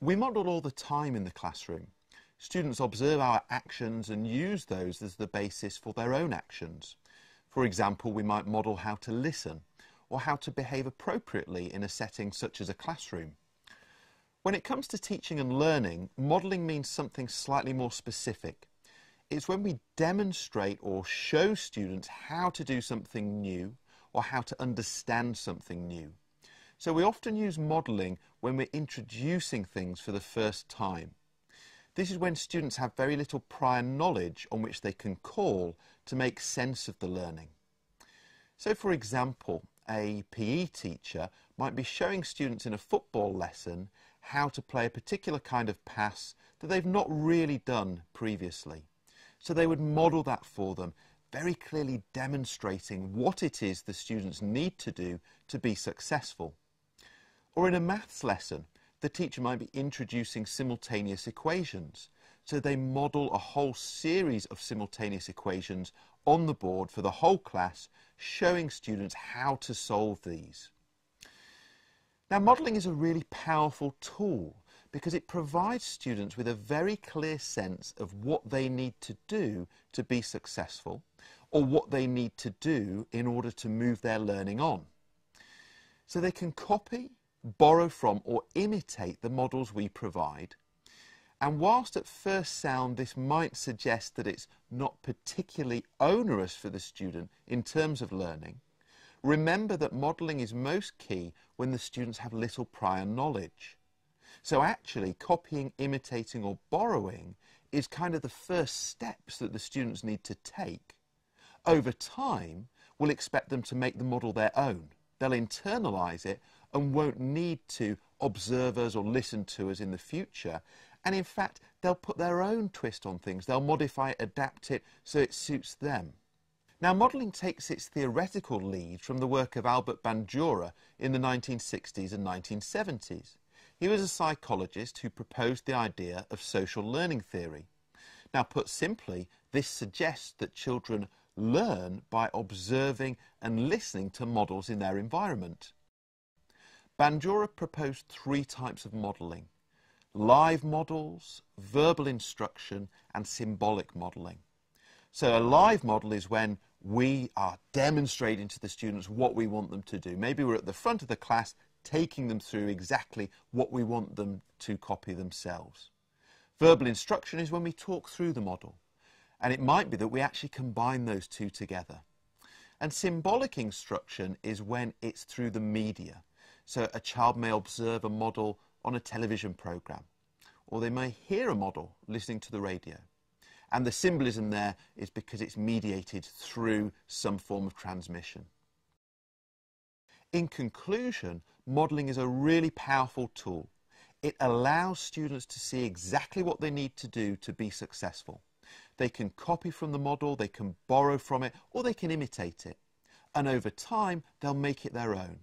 model all the time in the classroom. Students observe our actions and use those as the basis for their own actions. For example, we might model how to listen or how to behave appropriately in a setting such as a classroom. When it comes to teaching and learning, modelling means something slightly more specific. It's when we demonstrate or show students how to do something new or how to understand something new. So we often use modelling when we're introducing things for the first time. This is when students have very little prior knowledge on which they can call to make sense of the learning. So for example, a PE teacher might be showing students in a football lesson how to play a particular kind of pass that they've not really done previously. So they would model that for them, very clearly demonstrating what it is the students need to do to be successful. Or in a maths lesson, the teacher might be introducing simultaneous equations. So they model a whole series of simultaneous equations on the board for the whole class, showing students how to solve these. Now, modelling is a really powerful tool because it provides students with a very clear sense of what they need to do to be successful or what they need to do in order to move their learning on. So they can copy, borrow from or imitate the models we provide. And whilst at first sound this might suggest that it's not particularly onerous for the student in terms of learning, Remember that modelling is most key when the students have little prior knowledge. So actually, copying, imitating or borrowing is kind of the first steps that the students need to take. Over time, we'll expect them to make the model their own. They'll internalise it and won't need to observe us or listen to us in the future. And in fact, they'll put their own twist on things. They'll modify adapt it so it suits them. Now, modelling takes its theoretical lead from the work of Albert Bandura in the 1960s and 1970s. He was a psychologist who proposed the idea of social learning theory. Now, put simply, this suggests that children learn by observing and listening to models in their environment. Bandura proposed three types of modelling live models, verbal instruction, and symbolic modelling. So a live model is when we are demonstrating to the students what we want them to do. Maybe we're at the front of the class taking them through exactly what we want them to copy themselves. Verbal instruction is when we talk through the model. And it might be that we actually combine those two together. And symbolic instruction is when it's through the media. So a child may observe a model on a television program, or they may hear a model listening to the radio. And the symbolism there is because it's mediated through some form of transmission. In conclusion, modelling is a really powerful tool. It allows students to see exactly what they need to do to be successful. They can copy from the model, they can borrow from it, or they can imitate it. And over time, they'll make it their own.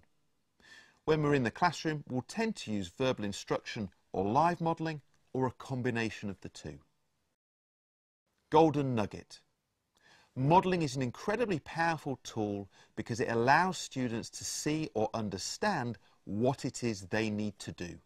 When we're in the classroom, we'll tend to use verbal instruction or live modelling, or a combination of the two golden nugget. Modelling is an incredibly powerful tool because it allows students to see or understand what it is they need to do.